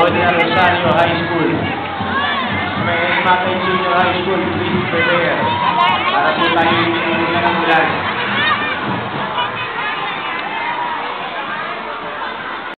Doña Rosario High School. May Matay Junior High School, please prepare. Para po tayo yung ng ulan.